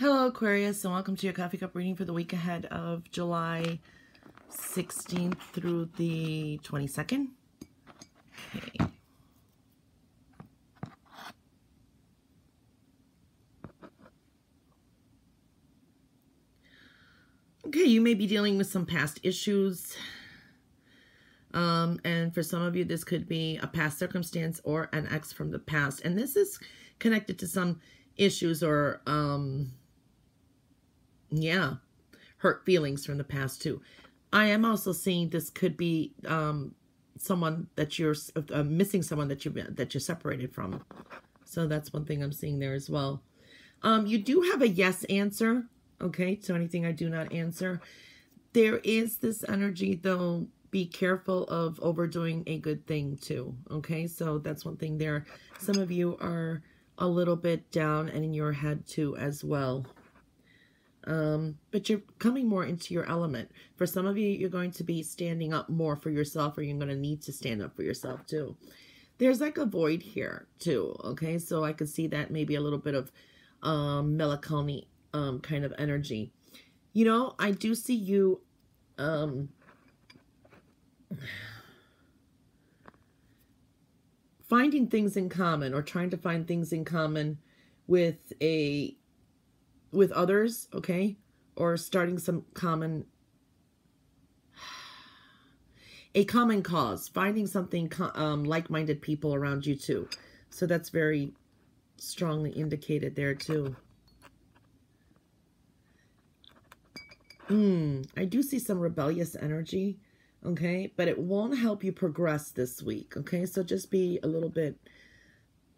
Hello, Aquarius, and welcome to your coffee cup reading for the week ahead of July 16th through the 22nd. Okay. Okay, you may be dealing with some past issues. Um, and for some of you, this could be a past circumstance or an ex from the past. And this is connected to some issues or, um, yeah, hurt feelings from the past too. I am also seeing this could be um, someone that you're uh, missing someone that you that you're separated from. So that's one thing I'm seeing there as well. Um, you do have a yes answer okay, to anything I do not answer. There is this energy, though, be careful of overdoing a good thing, too, okay? So that's one thing there. Some of you are a little bit down and in your head, too, as well. Um, but you're coming more into your element. For some of you, you're going to be standing up more for yourself or you're going to need to stand up for yourself, too. There's like a void here, too, okay? So I could see that maybe a little bit of um, melancholy um, kind of energy. You know, I do see you um, finding things in common or trying to find things in common with a with others, okay? Or starting some common a common cause, finding something um, like-minded people around you too. So that's very strongly indicated there too. Mm, I do see some rebellious energy, okay? But it won't help you progress this week, okay? So just be a little bit,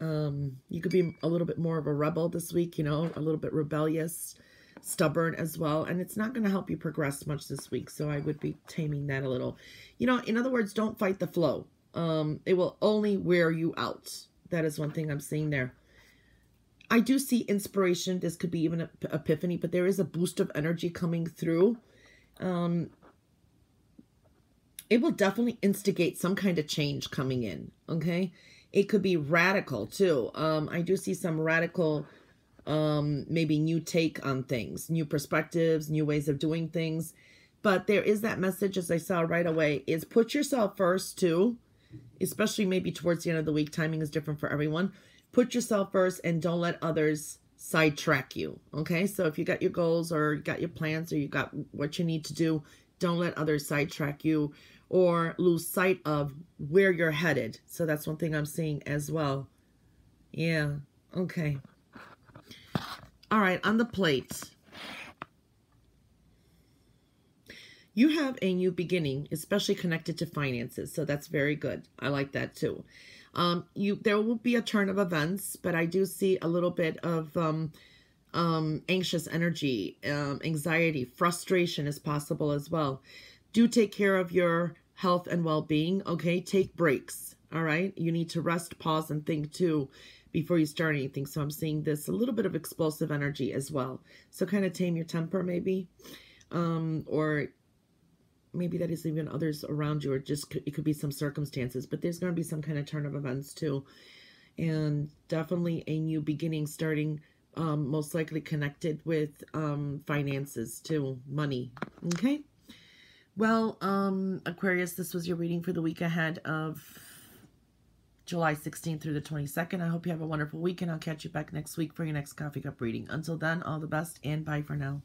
um, you could be a little bit more of a rebel this week, you know, a little bit rebellious, stubborn as well. And it's not going to help you progress much this week. So I would be taming that a little. You know, in other words, don't fight the flow. Um, it will only wear you out. That is one thing I'm seeing there. I do see inspiration. This could be even an epiphany, but there is a boost of energy coming through. Um, it will definitely instigate some kind of change coming in, okay? It could be radical, too. Um, I do see some radical, um, maybe new take on things, new perspectives, new ways of doing things. But there is that message, as I saw right away, is put yourself first, too, especially maybe towards the end of the week. Timing is different for everyone put yourself first and don't let others sidetrack you. Okay. So if you got your goals or you got your plans or you got what you need to do, don't let others sidetrack you or lose sight of where you're headed. So that's one thing I'm seeing as well. Yeah. Okay. All right. On the plate. You have a new beginning, especially connected to finances. So that's very good. I like that too. Um, you there will be a turn of events, but I do see a little bit of um, um, anxious energy, um, anxiety, frustration is possible as well. Do take care of your health and well-being. Okay, take breaks. All right, you need to rest, pause, and think too before you start anything. So I'm seeing this a little bit of explosive energy as well. So kind of tame your temper maybe, um, or maybe that is even others around you or just it could be some circumstances but there's going to be some kind of turn of events too and definitely a new beginning starting um, most likely connected with um, finances too money okay? Well um aquarius this was your reading for the week ahead of july 16th through the 22nd i hope you have a wonderful week and i'll catch you back next week for your next coffee cup reading. Until then all the best and bye for now